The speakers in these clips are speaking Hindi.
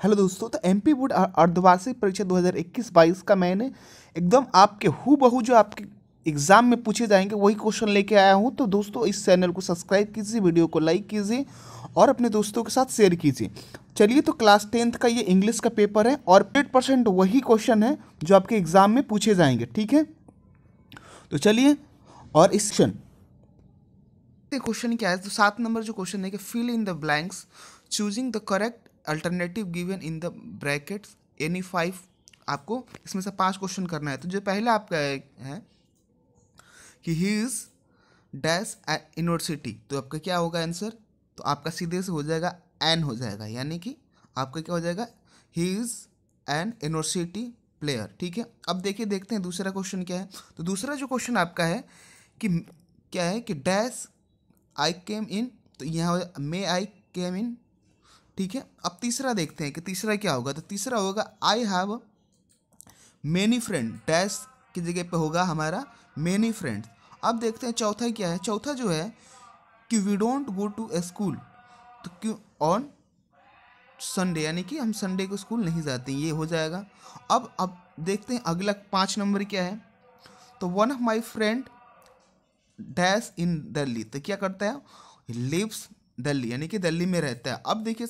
हेलो दोस्तों तो एम पी बोर्ड अर्धवार्षिक परीक्षा 2021-22 का मैंने एकदम आपके हु बहू जो आपके एग्ज़ाम में पूछे जाएँगे वही क्वेश्चन लेके आया हूँ। तो दोस्तों, इस चैनल को सब्सक्राइब कीजिए वीडियो को लाइक कीजिए और अपने दोस्तों के साथ शेयर कीजिए। चलिए तो क्लास टेंथ का ये इंग्लिश का पेपर है और हंड्रेड परसेंट वही क्वेश्चन है जो आपके एग्ज़ाम में पूछे जाएँगे, ठीक है? तो चलिए, और इस क्वेश्चन क्वेश्चन क्या है? तो सात नंबर जो क्वेश्चन है कि fill in the blanks choosing the correct alternative given in the brackets any five आपको इसमें से पाँच क्वेश्चन करना है। तो जो पहला आपका है कि ही इज़ डैश यूनिवर्सिटी तो आपका क्या होगा आंसर तो आपका सीधे से हो जाएगा एन हो जाएगा। यानी कि आपका क्या हो जाएगा? He is an university player ठीक है? अब देखिए, देखते हैं दूसरा क्वेश्चन क्या है। तो दूसरा जो क्वेश्चन आपका है कि क्या है कि डैश आई केम इन तो यहाँ मे आई केम इन ठीक है? अब तीसरा देखते हैं कि तीसरा क्या होगा। तो तीसरा होगा I have many friend dash की जगह पे होगा हमारा मेनी फ्रेंड्स अब देखते हैं चौथा क्या है। चौथा जो है कि we don't go to a school तो क्यों? ऑन संडे यानी कि हम संडे को स्कूल नहीं जाते ये हो जाएगा। अब अब देखते हैं अगला पाँच नंबर क्या है। तो one of my friend dash in Delhi तो क्या करता है? लिव्स दिल्ली, यानी कि दिल्ली में रहता है। अब देखिए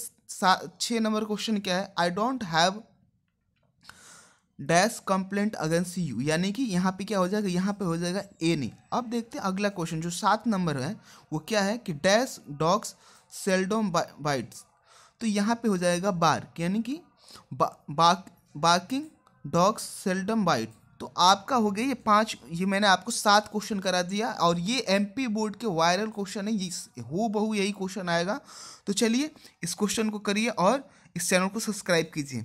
छः नंबर क्वेश्चन क्या है? I don't have dash complaint against you यानी कि यहाँ पे क्या हो जाएगा? यहाँ पे हो जाएगा ए नहीं। अब देखते हैं अगला क्वेश्चन जो सात नंबर है, वो क्या है कि डैश डॉग्स सेल्डोम बाइट्स तो यहाँ पे हो जाएगा बार्क यानी कि बार्किंग डॉग्स सेल्डम बाइट तो आपका हो गया ये पाँच, ये मैंने आपको सात क्वेश्चन करा दिया और ये एमपी बोर्ड के वायरल क्वेश्चन है, ये हो बहु यही क्वेश्चन आएगा। तो चलिए इस क्वेश्चन को करिए और इस चैनल को सब्सक्राइब कीजिए।